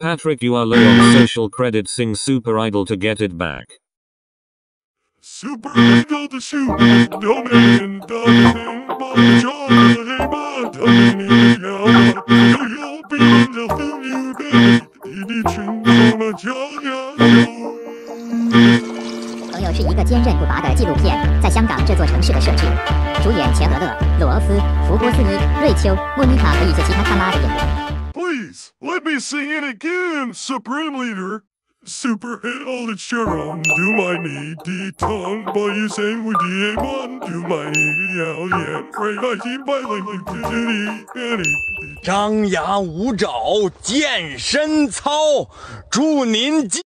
Patrick, you are low on social credit. Sing Super Idol to get it back. Super Idol。朋友是一个坚韧不拔的纪录片，在香港这座城市的设置。主演钱德勒、罗欧斯、福波斯尼、瑞秋、莫妮卡和一些其他他妈的演员。Please, let me sing it again, Supreme Leader. Super hit all the Sharon, do my knee, D tongue, but you sing with the A1, do my knee, yeah, yeah, great, I see by like ditty, ditty. 张牙舞爪，健身操，祝您健。